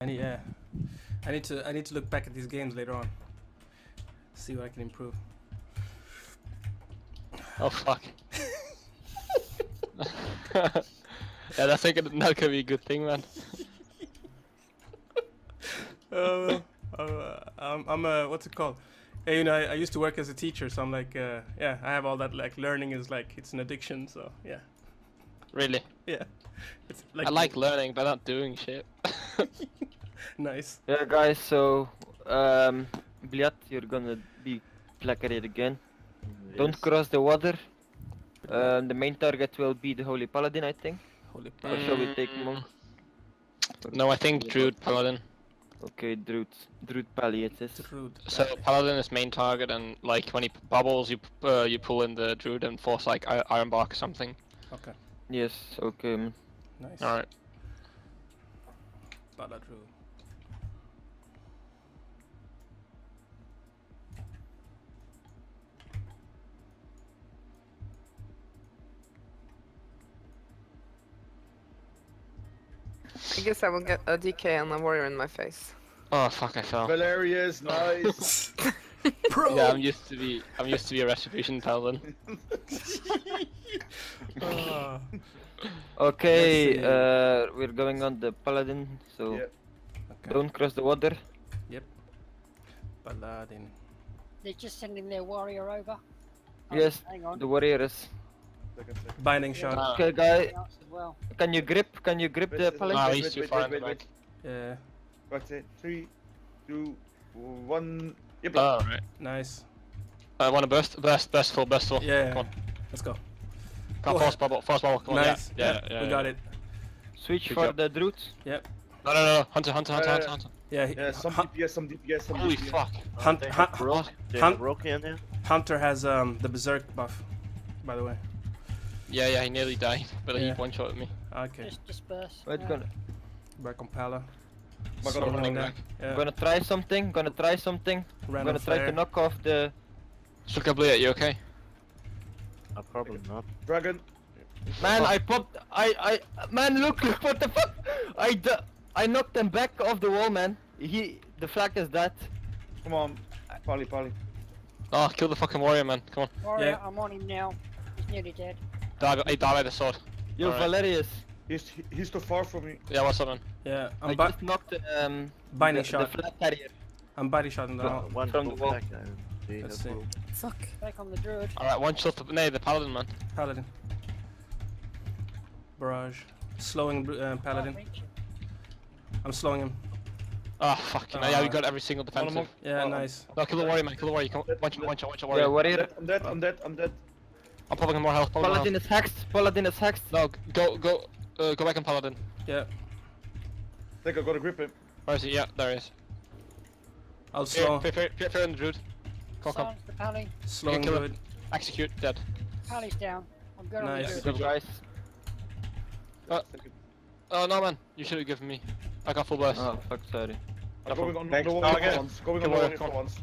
I need, yeah. I need to I need to look back at these games later on. See what I can improve. Oh fuck. yeah, that's like not gonna be a good thing, man. uh, uh, I'm, I'm uh, what's it called? Yeah, you know, I, I used to work as a teacher, so I'm like, uh, yeah, I have all that. Like, learning is like it's an addiction. So yeah, Really. yeah. It's I like learning, but not doing shit. nice. Yeah, guys. So, um, Bliat, you're gonna be placarded again. Don't cross the water. Um, the main target will be the Holy Paladin, I think. Holy Or shall we take Mm. monk? no, I think Druid Paladin. Okay, Druid, Druid Pally it is. It's rude. So Paladin is main target, and like when he bubbles, you uh, you pull in the Druid and force like Iron Bark or something. Okay, Yes, okay. Man. nice. All right. Baladru. I guess I will get a DK and a warrior in my face. Oh fuck! I fell. Valerius, nice. Pro. Yeah, I'm used to be I'm used to be a retribution paladin. Ah, Okay, uh, we're going on the Paladin, so Yeah. okay. don't cross the water. Yep. Paladin. They're just sending their warrior over. Oh, Yes, Hang on. The warrior is. Second, second. Binding shot. Ah. Okay, guy, Something else as well. can you grip? Can you grip the Paladin? Ah, wait, he's wait, too far wait, in the wait, back. Yeah, What's it? Three, two, one. Yep. Oh right. nice. I want to burst, burst, burst full, burst full. Yeah. Come on. Let's go. Come on, Oh. force bubble, force bubble. Come on. nice. Yeah, yeah, yeah. we yeah. got it. Switch Good for job. the Druid. No, no, no, Hunter, Hunter, Hunter, Uh, Hunter, Hunter. Yeah. he- Yeah, some Hun- DPS, some DPS, some Holy DPS. fuck. Hunt, they Hunt, have Rook, they Hunt- have in here. Hunter has um the berserk buff, by the way. Yeah, yeah, he nearly died, but Yeah. he one shot me. Okay. Just disperse. Wait, Yeah. gonna, Back on Pala. my God, Slowing I'm him gonna- down. Yeah. gonna try something. Gonna try something. Random I'm gonna try flare. to knock off the. Sukabliat, you okay? No problem, not. Dragon. Man, I popped. I, I. Man, look, look, what the fuck? I. I knocked him back off the wall, man. He, the flag is that. Come on. Pali, Pali. Oh, kill the fucking warrior, man. Come on. Warrior, Yeah. I'm on him now. He's nearly dead. Die, by- he died by the sword. Yo, Alright. Valerius. He's he's too far from me. Yeah, what's up, man? Yeah. i I'm bi- just knocked um. binding the, shot. The flag carrier. I'm body shotting No, down. one from the wall. flag now. See, Let's see. cool. Fuck. Back on the druid. Alright, one shot. The, no, the paladin, man. Paladin. Barrage. Slowing uh, Paladin. Can't reach him. I'm slowing him. Oh, fucking hell. Yeah, we got every single One defensive. Yeah, Oh, nice. No, kill the warrior, man. Kill the warrior. Come on. One shot, one shot, one shot, warrior. Yeah, I'm warrior. I'm dead, I'm dead, I'm dead. I'm popping more health. Popping more Paladin health. is hexed. Paladin is hexed. No, go, go, uh, go back on paladin. Yeah. think I gotta grip him. Where is he? Yeah, there he is. I'll Fear, slow. fear, fear, fear, fear in the druid. Come on, come. The pally. Slowing kill do him. Execute, dead. Pally's down. I'm good Nice. on the Good guys. Uh, Oh no, man. You should have given me. I got full burst. Oh fuck, sorry. I'm going on the wall for target. once. Going on the wall for once.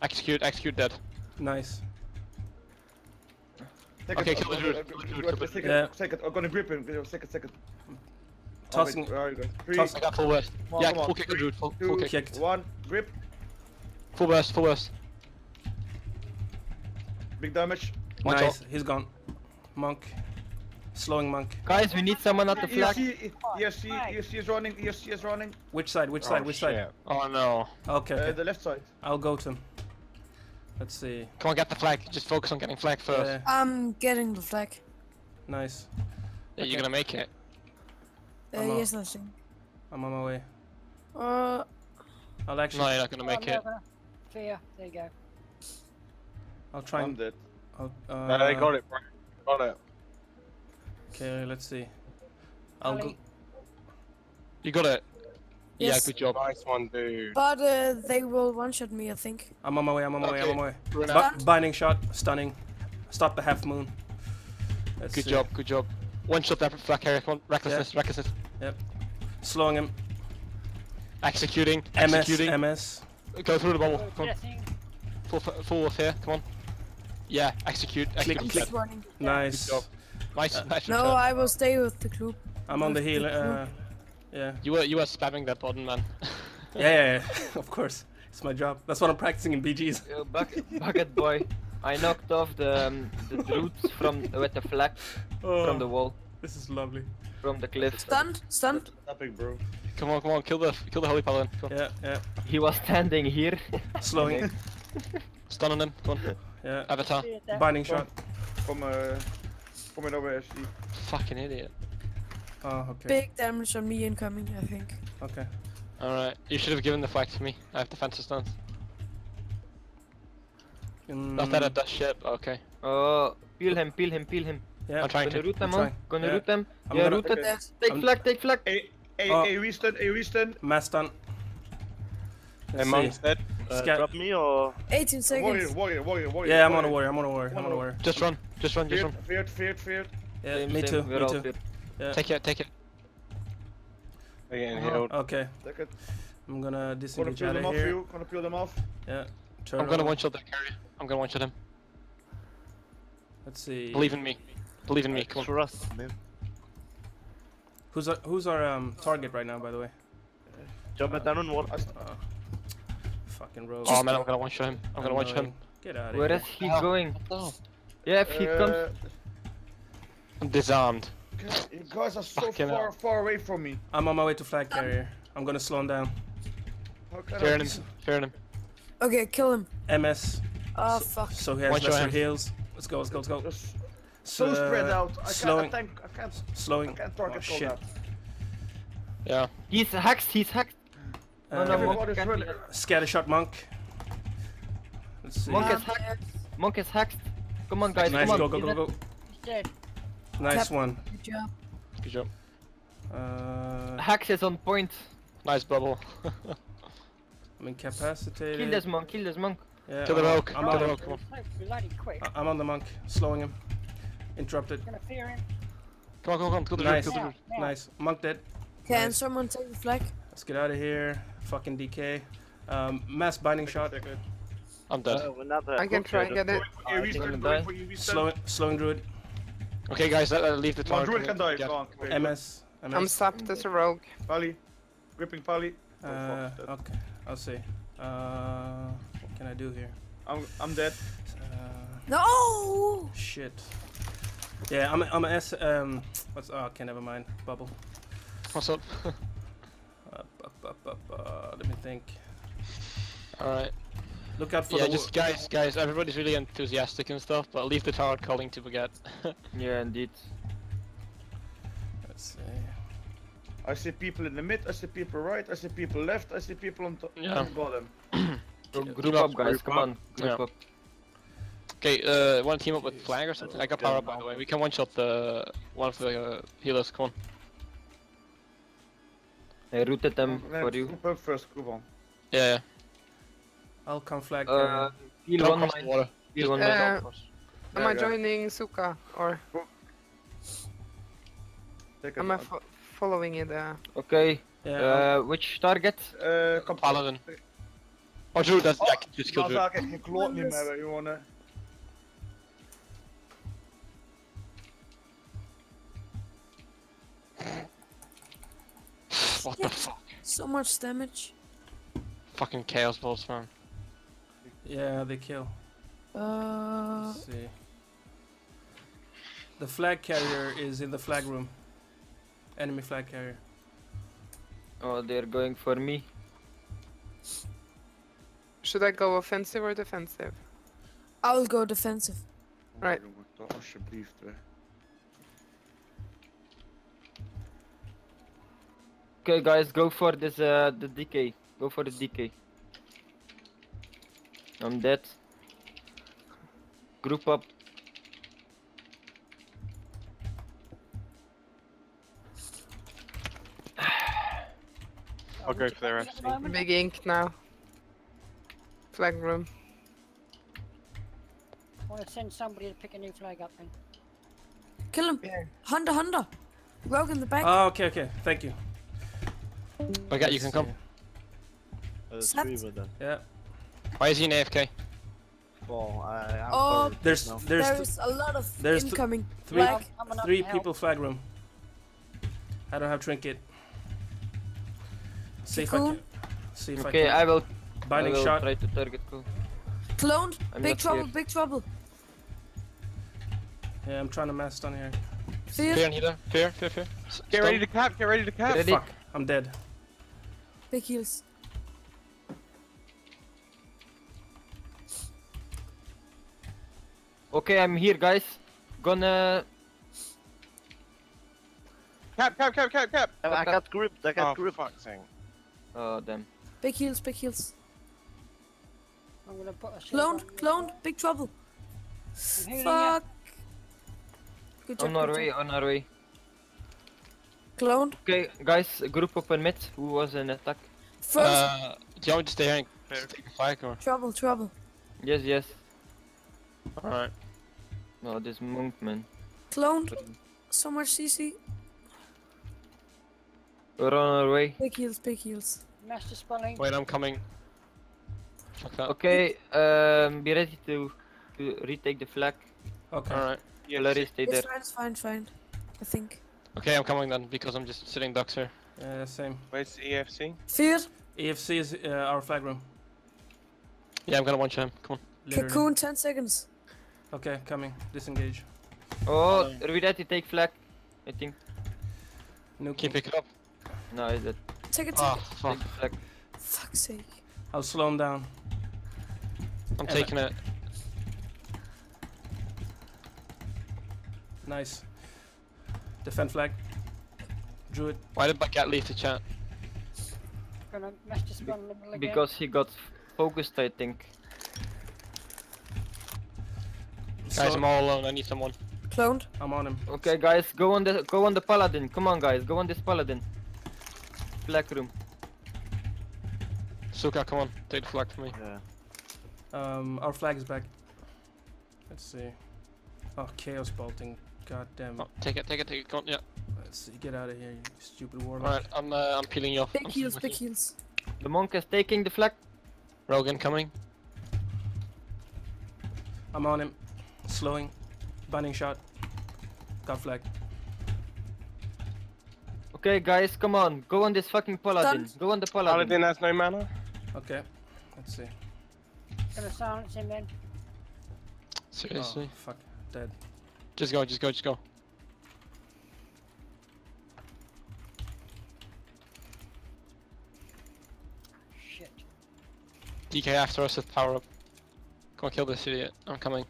Execute, execute, dead. Nice. Take Okay, it, kill the druid, kill the druid, kill the Second, druid. second. I'm gonna grip him. Give me a Second, second. Oh, Tossing. wait, where are you guys? Three, Toss- I got full burst. Yeah, come on. full kick the druid. Full, full two, kick. One. Grip. Full burst, full burst. Big damage. One nice. shot. He's gone. Monk. Slowing monk. Guys, we need someone at the flag. EFC, EFC, EFC is running. EFC is running. Which side? Which side? Which side? Oh no. Okay. Uh, okay. the left side. I'll go to him. Let's see. Come on, get the flag. Just focus on getting flag first. Yeah. I'm getting the flag. Nice. Yeah, Okay. you're gonna make it. Uh, I'm yes, nothing. I'm on my way. Uh, I'll actually. No, you're not gonna Oh, make I'm it. Over. Fear. There you go. I'll try I'm and. dead. I'll, uh, No, they got it, bro. Got it. Okay, let's see. I'll go. You got it. Yes. Yeah, good job. Nice one, dude. but uh, they will one-shot me, I think. I'm on my way. I'm on my way. I'm on my way. Run Bu- out. binding shot. Stunning. Stop the half moon. Let's Good see. job, good job. One shot that flag carrier. Come on, recklessness, recklessness. Yep. Slowing him. Executing, MS. executing. MS. Go through the bubble. Come on, getting. full, full with here. Come on. Yeah, execute, execute. I'm dead. running. Good Nice. job. Nice, Uh, nice No, return. I will stay with the group. I'm on the With heal. Uh, Yeah. You were you were spamming that button, man. Yeah, yeah, yeah. of course. It's my job. That's what I'm practicing in BGs. Yo, bucket, bucket boy. I knocked off the um, the roots from with the flag Oh, from the wall, this is lovely. from the cliff. Stunned, stunned. Epic, bro. Come on, come on, kill the kill the holy paladin. Yeah, yeah. He was standing here. Slowing. Stunning him. Come on. Yeah. Avatar. See it there. Binding shot. Kom, uh, kom in over SC. Fucking idiot. Oh, okay. Big damage on me incoming, I think. Okay. Alright, you should have given the flag to me. I have defensive stance. Not that Mm, it does shit, okay. Oh, peel him, peel him, peel him. Yeah. I'm trying Gonna to. root them I'm on. trying. Gonna Yeah. root them. I'm yeah, gonna- root it. Okay. Take I'm- flag, take flag. Hey, hey, Oh. hey, restun, hey, restun. Mass stun. Hey, Let's Monk's dead. Uh, Sca- drop me or 18 seconds. warrior, warrior, warrior. warrior. Yeah, I'm on a warrior. I'm on a warrior. I'm on a warrior. Just run, just run, just Feared, run. feared, feared, feared. Yeah, Same, me same, too. we're Me too. feared. Yeah. Take it, take it. they're Uh-huh. Okay. Take it. I'm gonna Gonna disengage peel out them of off here. you. Gonna peel them off. Yeah. Turn I'm gonna around. one shot that carrier. I'm gonna one shot him. Let's see. Believe in me. Believe in me. Come on. Trust me. Who's our, who's our um target right now, by the way? Jump it down on wall. Uh, fucking rogue. Oh man, I'm gonna one shot him. I'm gonna one shot him. Annoying. Get out of Where here. is he Ow. going? Oh. Yeah, if he comes. Uh, I'm disarmed. guys- You guys are so Fucking far, hell. far away from me. I'm on my way to flag carrier. I'm gonna slow him down. How can Fearing I him. Fearing him. Okay, kill him. MS. Oh, fuck. So he has Watch lesser heals. Let's go. Let's go. Let's go. Just so spread out. I can't, I slowing. can't, I can't, I Slowing. can't Oh, target all shit. Yeah. He's hexed, he's hexed. No, no, Um, Monk Everybody's can't running. Scattershot monk. Let's see. Monk is hexed. Monk is hexed. Come on, guys, nice. come Go on. go go go. He's dead. Nice Tap. one. Good job. Good job. Uh, Hex is on point. Nice bubble. I'm incapacitated. Kill this monk, kill this monk. Yeah, Kill the I'm I'm on, the him. rogue. come on. So bloody quick. I- I'm on the monk. Slowing him. Interrupted. Gonna. Come on, come on, come on. Kill the Nice. rogue, kill the rogue. Now, Nice. Monk dead. Can Nice. someone take the flag? Let's get out of here. Fucking DK. Um, mass binding shot. Take it. I'm dead. Uh, another I can try and get it. Hey, I think bro, die. for. Slowing, slowing druid. Okay, guys, let, let leave the Come on. Druid can die. Yeah. Come on. MS. MS. I'm sapped as a rogue. Pally. Gripping Pally. Oh, Uh, fuck, okay. I'll see. Uh, what can I do here? I'm, I'm dead. Uh, No! shit. Yeah, I'm, I'm a S. Um, what's? Oh, okay, never mind. Bubble. What's up? Up, up, up, up. Uh, let me think. Alright. Look out for the. Yeah, the. just guys, guys, everybody's really enthusiastic and stuff, but leave the target calling to forget. Yeah, indeed. Let's see. I see people in the mid, I see people right, I see people left, I see people on top Yeah. on the bottom. Group, Yeah, group group up, up, guys, group come up. on. Group Yeah. up. Okay, uh, wanna team up with Flag or something? I got power up by the way. We can one shot the one of the uh, healers. Come on. I rooted them Uh, for you. Group up first, group on. Yeah, yeah. I'll come flag. Uh, Uh, heal Don't one cross the mine. water. Heal one Uh. Am I joining Suka or Take it. am I fo following it? Uh, Okay, yeah. Uh, which target? Uh, kom Paladin. Oh, Drew, that's ja, just kill Nou Drew. ga ik echt geen kloot niet meer hebben, jongen. What the fuck? So much damage. Fucking chaos balls, man. yeah, they kill. Uh, Let's see. The flag carrier is in the flag room. Enemy flag carrier. Oh, they're going for me. should I go offensive or defensive? I'll go defensive. Right. Okay, guys, go for this, uh, the DK. Go for the DK. I'm dead. Group up. I'll go for the rest. Big ink now. Flag room. I want to send somebody to pick a new flag up then. Kill him. Yeah. Hunter, Hunter. Rogue in the back. Oh, okay, okay. Thank you. Okay, you can Let's come. see. Uh, there's three of them. Yeah. Why is he in AFK? Well, I, I'm Oh, There's no. there's There's a lot of there's th- incoming. three Flag. Three people flag room. I don't have trinket. See if I can. See if Okay, I I will. Binding I will shot. try to target cool. Cloned. I'm big trouble. here. Big trouble. Yeah, I'm trying to mass stun here. Fear. Fear and healer. Fear, fear, fear. Get stun. ready to cap, get ready to cap. Ready? Fuck, I'm dead. Big heals. Okay, I'm here, guys. Gonna. Cap, cap, cap, cap, cap. I, I got gripped. I got Oh, gripped. fuck's sake. Oh damn. Big heals. Big heals. I'm gonna put a Cloned. Cloned. Big trouble. Fuck. Good job. On our way, on our way. Cloned. Okay, guys, group up on mid. Who was in attack? First. Uh, do you want to stay here and take a flag or? trouble. Trouble. Yes, yes. Alright. No, this monk man. Cloned. So much CC. We're on our way. Big heals. Big heals. Master spelling. Wait, I'm coming. Fuck that. Okay, um, be ready to, to retake the flag. Okay. Alright. Yeah, Larry, stay It's there. fine. It's fine. Fine. I think. Okay, I'm coming then because I'm just sitting ducks here. Yeah, same. Where's the EFC? Fear. EFC is uh, our flag room. Yeah, I'm gonna one shot him. Come on. Literally. Cocoon. Ten seconds. Okay, coming. Disengage. Oh, are we ready to take flag? I think. No Can you pick it up? No, is it? Take it. Take Oh, it. fuck. Take flag. Fuck's sake. I'll slow him down. I'm Yeah, taking it. Nice. Defend flag. Druid. Why did Bagat leave the chat? Gonna master spell them again. Because he got focused, I think. Guys, I'm all alone. I need someone. Cloned. I'm on him. Okay, guys, go on the go on the paladin. Come on, guys, go on this paladin. Black room. Suka, come on. Take the flag for me. Yeah. Um, our flag is back. Let's see. Oh, chaos bolting. God damn. Oh, take it, take it, take it. Come on, yeah. Let's see. Get out of here, you stupid warlock. Alright, I'm uh, I'm peeling you off. Big I'm heals. sticking Big you. heals. The monk is taking the flag. Rogan coming. I'm on him. Slowing. Binding shot. Got flag. Okay, guys, come on, go on this fucking paladin. Stunned. Go on the paladin. Paladin has no mana. Okay. Let's see. Gonna silence him then. Seriously. Oh, fuck. Dead. Just go, just go, just go. Shit. DK after us with power up. Come on, kill this idiot. I'm coming.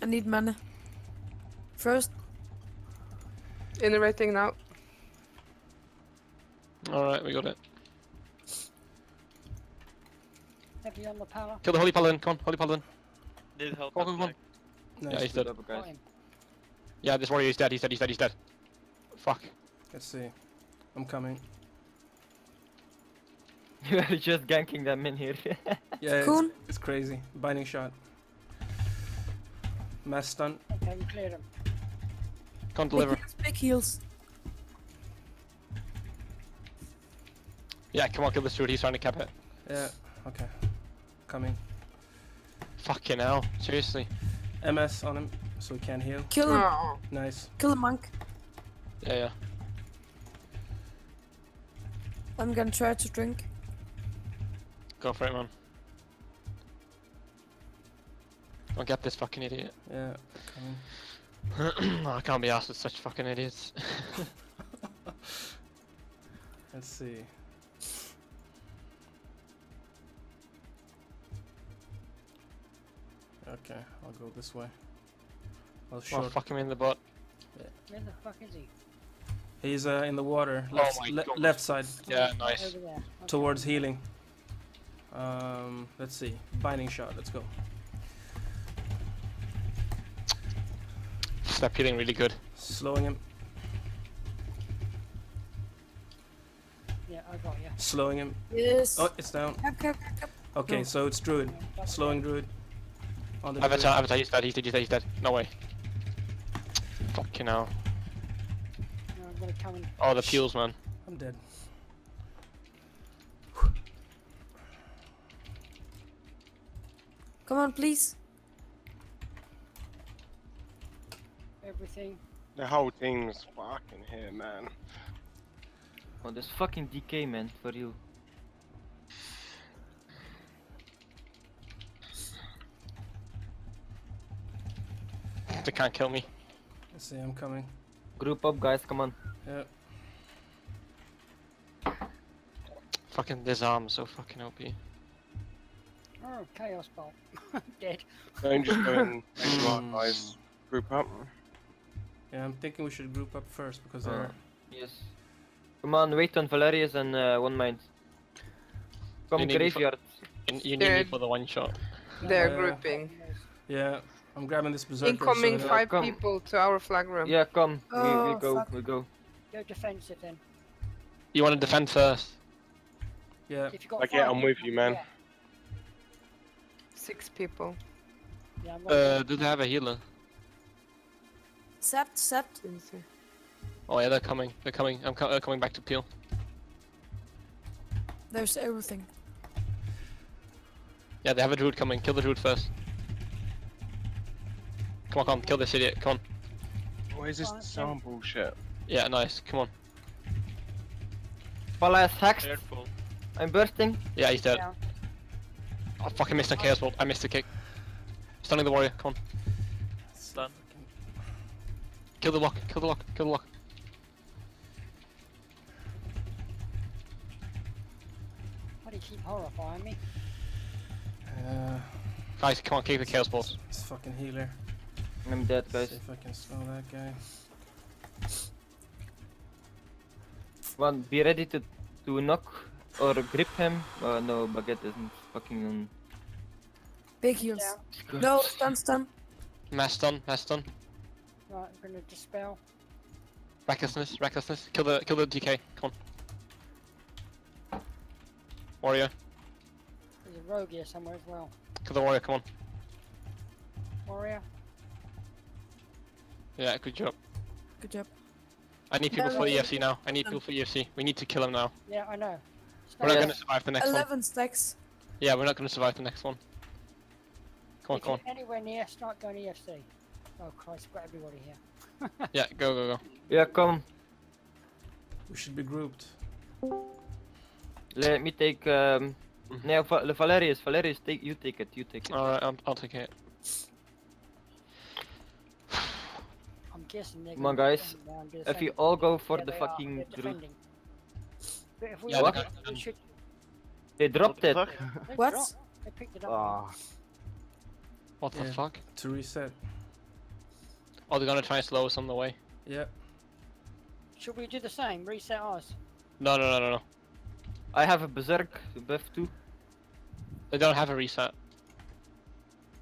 I need mana. First. Iterating now. Alright, we got it. Heavy on the power. Kill the Holy Paladin. Come on, Holy Paladin. Did help. Come on, come on. Nice. Yeah, he's dead. Good guys. Yeah, this warrior is dead. He's dead. He's dead. He's dead. Fuck. Let's see. I'm coming. You are just ganking them in here. Yeah, it's, Cocoon. it's crazy. Binding shot. Mass stun. Okay, we cleared him. Can't deliver. Big heals. Yeah, come on, kill this dude. He's trying to cap it. Yeah. Okay. Coming. Fucking hell. Seriously. MS on him, so he can't heal. Kill him. Oh. Nice. Kill the monk. Yeah, yeah. I'm gonna try to drink. Go for it, man. Don't get this fucking idiot. Yeah. Coming. Oh, I can't be asked with such fucking idiots. Let's see. Okay, I'll go this way. I'll oh, fuck him in the butt. Where the fuck is he? He's uh, in the water, Oh left, my le- God. left side, Yeah, nice. Over there. Okay. towards healing. Um, let's see. Binding shot. Let's go. Step hitting really good. Slowing him. Yeah, I got you. Slowing him. Yes. Oh, it's down. Okay, No. so it's Druid. Slowing Druid. On the Avatar, Druid. Avatar, he's dead, he's dead, he's dead, he's dead. No way. Fucking hell. No, I'm gonna come and Oh, the peels, man. I'm dead. Come on, please. everything. The whole team's fucking here, man. Oh, there's fucking DK, man, for you. They can't kill me. Let's see, I'm coming. Group up, guys, come on. Yeah. Fucking this arm is so fucking OP. Oh, chaos bolt. Dead. Don't just go in guys. Group up. Yeah, I'm thinking we should group up first because Uh, they're. Yes. Come on, wait on Valerius and uh, one mind. Come You need me for- graveyard. You, you need me for the one shot. They're Uh, grouping. Yeah, I'm grabbing this berserker. Incoming so five come. people to our flag room. Yeah, come. we, we Oh, go, fuck. we go. Go defensive then. You want to defend first? Yeah, If you got Like, yeah, I'm with you, man. Yeah, Six people. yeah I'm Uh, there. do they have a healer? Sept, sept. Didn't. Oh yeah, they're coming. They're coming. I'm co- uh, coming back to Peel. There's everything. Yeah, they have a druid coming. Kill the druid first. Come on, come on, kill this idiot. Come on. What is this Alright, sound bullshit? Yeah, nice. Come on. Pala is hexed. Careful. I'm bursting. Yeah, he's dead. Down. I fucking missed a chaos bolt. I missed a kick. Stunning the warrior. Come on. Stun. Kill the lock. Kill the lock. Kill the lock. Why do you keep horrifying me? Uh, Guys, come on, kick the chaos bolt. this fucking healer. I'm dead, Let's guys. see if I can slow that guy. One, be ready to to knock or grip him. Oh no, Baguette isn't fucking on. Big heals. Down. No, stun, stun. Mass stun. Mass stun. Right, I'm gonna dispel. Recklessness. Recklessness. Kill the kill the DK. Come on. Warrior. There's a rogue here somewhere as well. Kill the warrior. Come on. Warrior. Yeah, good job. Good job. I need people Yeah, for no, EFC now. I need people for EFC. We need to kill him now. Yeah, I know. We're not Yes. gonna survive the next one. 11 stacks. Yeah, we're not gonna survive the next one. Come on, If come on. you're anywhere near, start going EFC. Oh Christ, we've got everybody here. Yeah, go, go, go. Yeah, come. We should be grouped. Let me take. Um, Mhm. no, Va- Valerius, Valerius, take you take it. You take it. Alright, I'll, I'll take it. Guessing they're Come on, guys. defend down to the If centre. you all go for Yeah, the fucking they're druid, defending. But if we Yeah, they get got it, we should. they dropped it. They What? dropped- They picked it up. Ah, What the Yeah. fuck? To reset. Oh, they're gonna try and slow us on the way. Yeah. Should we do the same? Reset ours. No, no, no, no, no. I have a berserk buff too. They don't have a reset.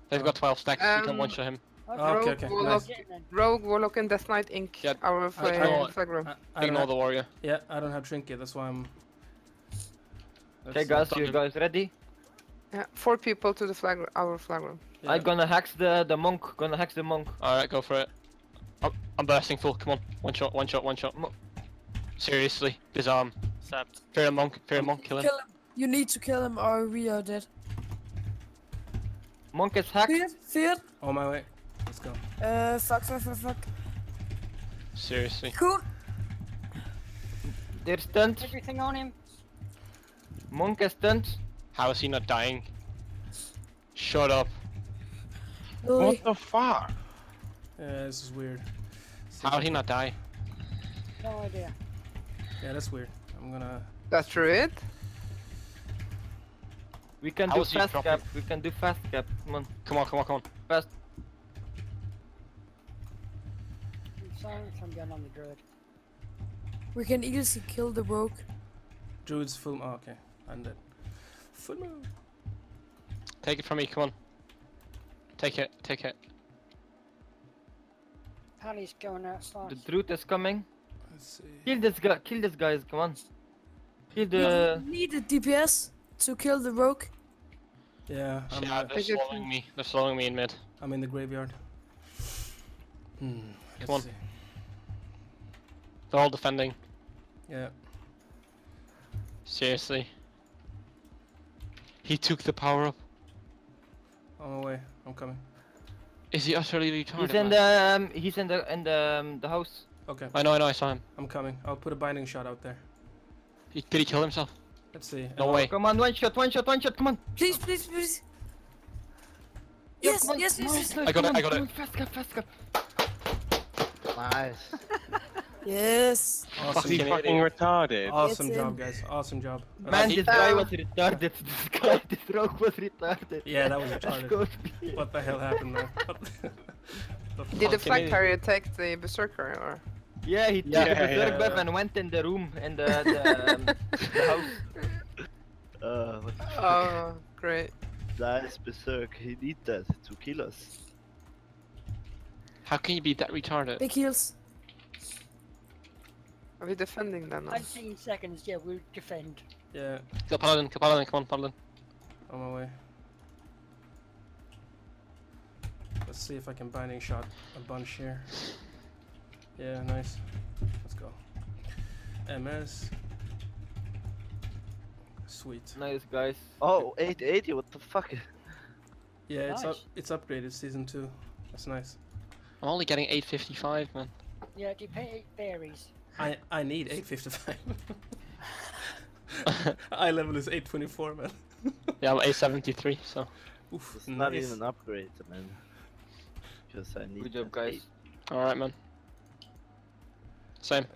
They've got 12 stacks, you can Um, one shot him. Okay, Rogue, okay, Warlock, nice. In then. Rogue, Warlock, and Death Knight Inc. Yeah, our flag, know what. flag room. I, I don't Ignore have, the warrior. yeah, I don't have trinket. That's why I'm. Okay, guys, you guys ready? Yeah, four people to the flag, our flag room. yeah. I'm gonna hex the the monk. Gonna hex the monk. Alright, go for it. I'm, I'm bursting full, come on. One shot, one shot, one shot. Mo- Seriously, disarm. Sapped. Fear a monk, fear a monk, kill him. Kill him. You need to kill him or we are dead. Monk is hexed. Fear, fear. On my way. Let's go. Uh, fuck, fuck, fuck, fuck. Seriously. Cool. They're stunned. Everything on him. Monk is stunned. How is he not dying? Shut up. Louis. What the fuck? Yeah, this is weird. See How I did he not die? No idea. Yeah, that's weird. I'm gonna. That's true. it. We can How do fast cap. We can do fast cap. Come on, Come on, come on, come on. fast. I'm sorry, I'm going on the druid. We can easily kill the rogue. Druid's full. Oh, okay. I'm dead. Full move. Take it from me, come on. Take it, take it. Pally's going outside. The druid is coming. Let's see. Kill this guy. Kill this guys. Come on. Kill the. We need a DPS to kill the rogue. Yeah, I'm, yeah, they're Take slowing me. They're slowing me in mid. I'm in the graveyard. Hmm. Come on. see. They're all defending. Yeah. Seriously. He took the power up. On my way. I'm coming. Is he utterly retarded? He's in man? the um, he's in the in the um, the house. Okay, I know, I know, I saw him. I'm coming. I'll put a binding shot out there. He, did he kill himself? Let's see. No Uh, way. Come on, one shot, one shot, one shot. Come on. Please, please, please. Yeah, Yes, on, yes, come on, yes, I got it, I got it. on, Fast cap, fast cap. Nice. Yes. Awesome, he Fucking fucking retarded? awesome It's job, in. guys. Awesome job. Man, this guy was retarded. This guy, this rogue was retarded. Yeah, that was Let's retarded. What the hell happened there? The- the Did the fucking flag idiot. carrier take the berserker or? Yeah, he took Yeah, the berserk yeah. buff and went in the room in the the, um, the house. Uh, what the? Oh, great. Nice berserk. He need that to kill us. How can you be that retarded? Big heals. Are we defending then? or? 19 seconds, yeah, we'll defend. Yeah, Kill Paladin, kill Paladin, come on, Paladin. on my way. Let's see if I can binding shot a bunch here. Yeah, nice. Let's go. MS. Sweet. Nice guys. Oh, 880, what the fuck? Yeah, it's up. It's upgraded season two. That's nice. I'm only getting 855, man. Yeah, it, dep- it varies. I I need 855. Eye level is 824, man. Yeah, I'm 873, so. Oof, It's not even an upgrade, man. Because I need Good job, guys. Alright, man. Same.